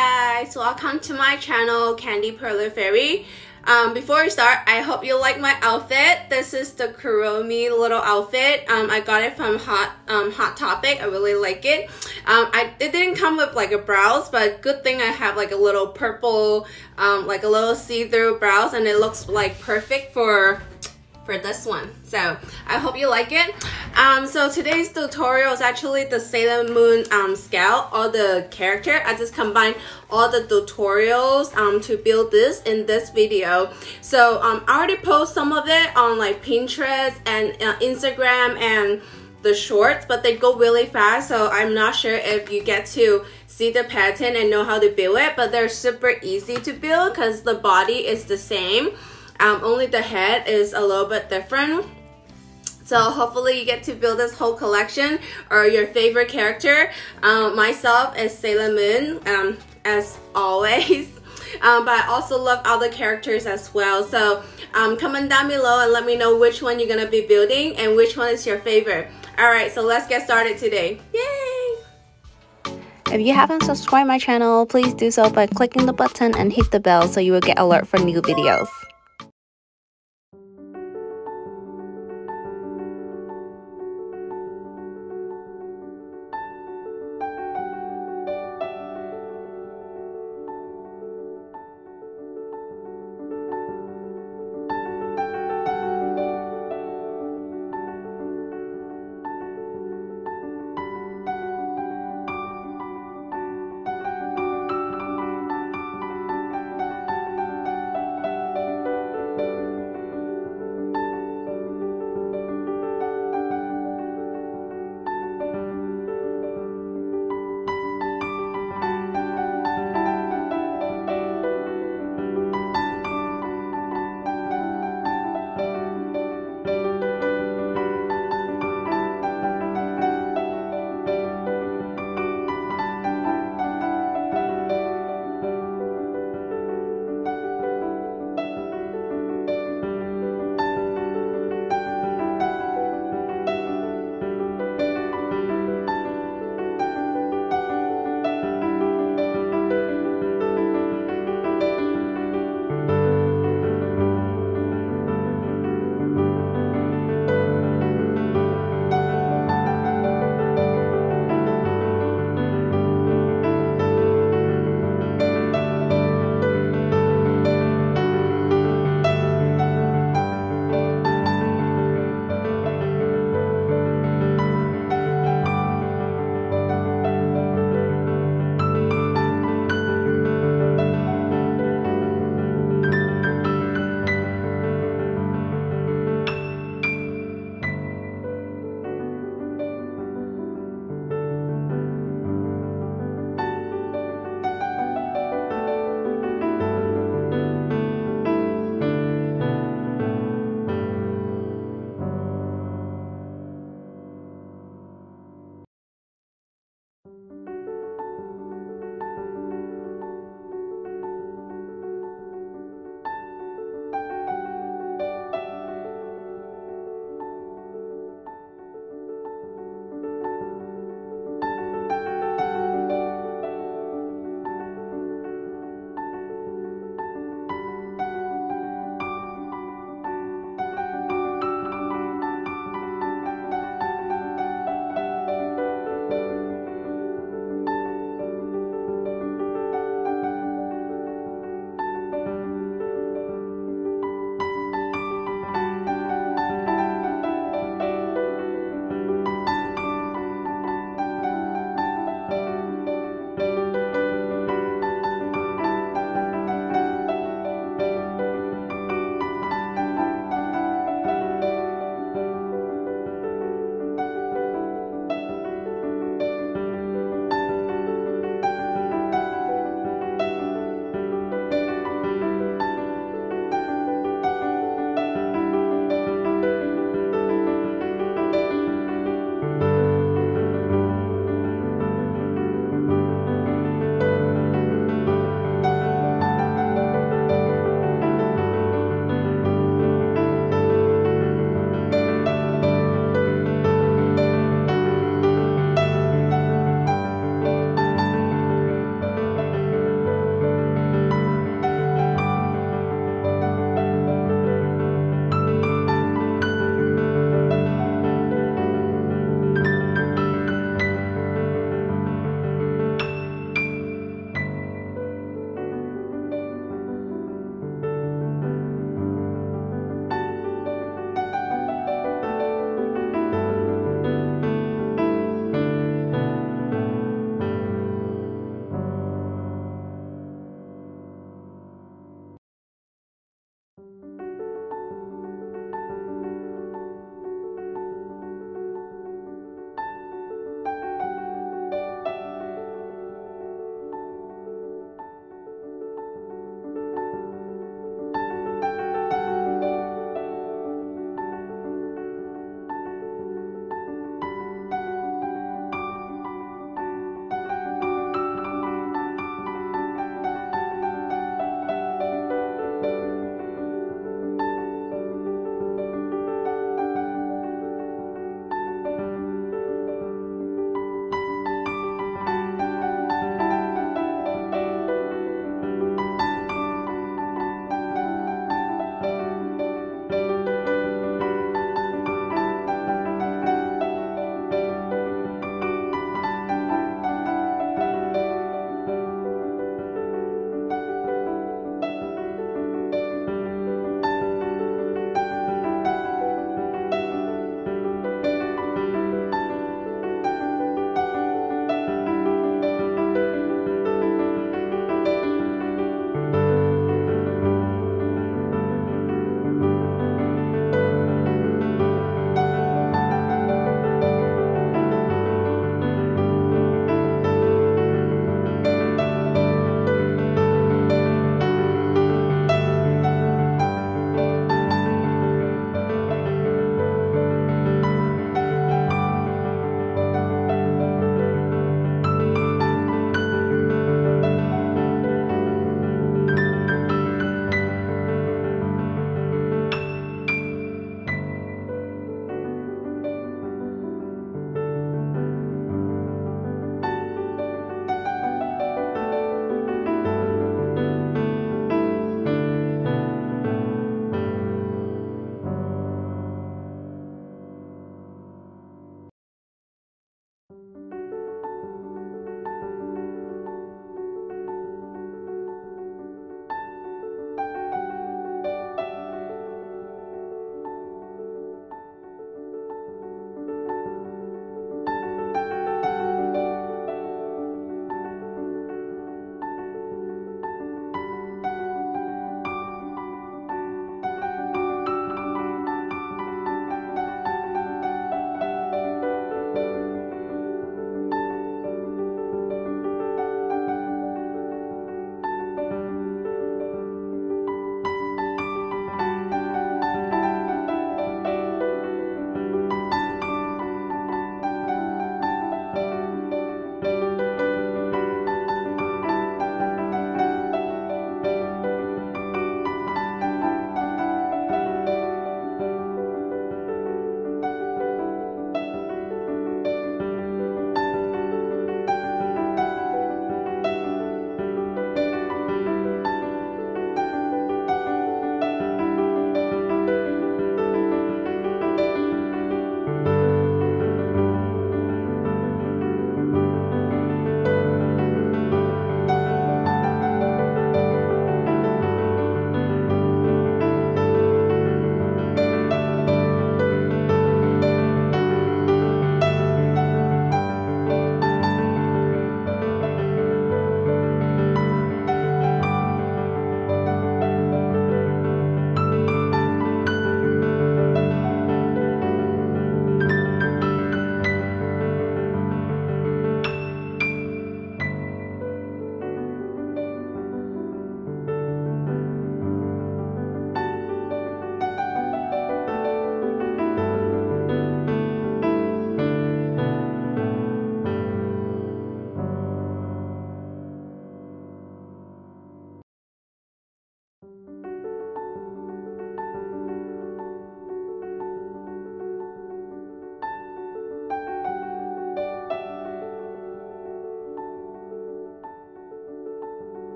guys, welcome to my channel Kandi Perler Fairy. Um, before we start, I hope you like my outfit. This is the Kuromi little outfit. Um, I got it from Hot um, Hot Topic. I really like it. Um, I it didn't come with like a blouse, but good thing I have like a little purple, um, like a little see-through blouse, and it looks like perfect for for this one. So I hope you like it. Um, so today's tutorial is actually the Sailor Moon um, scale, all the character. I just combined all the tutorials um, to build this in this video. So um, I already post some of it on like Pinterest and uh, Instagram and the shorts, but they go really fast. So I'm not sure if you get to see the pattern and know how to build it, but they're super easy to build because the body is the same. Um, only the head is a little bit different. So hopefully you get to build this whole collection or your favorite character. Um, myself is Sailor Moon, um, as always. Um, but I also love other characters as well. So um, comment down below and let me know which one you're going to be building and which one is your favorite. Alright, so let's get started today. Yay! If you haven't subscribed my channel, please do so by clicking the button and hit the bell so you will get alert for new videos.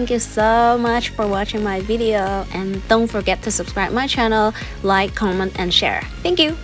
Thank you so much for watching my video and don't forget to subscribe my channel, like, comment and share. Thank you!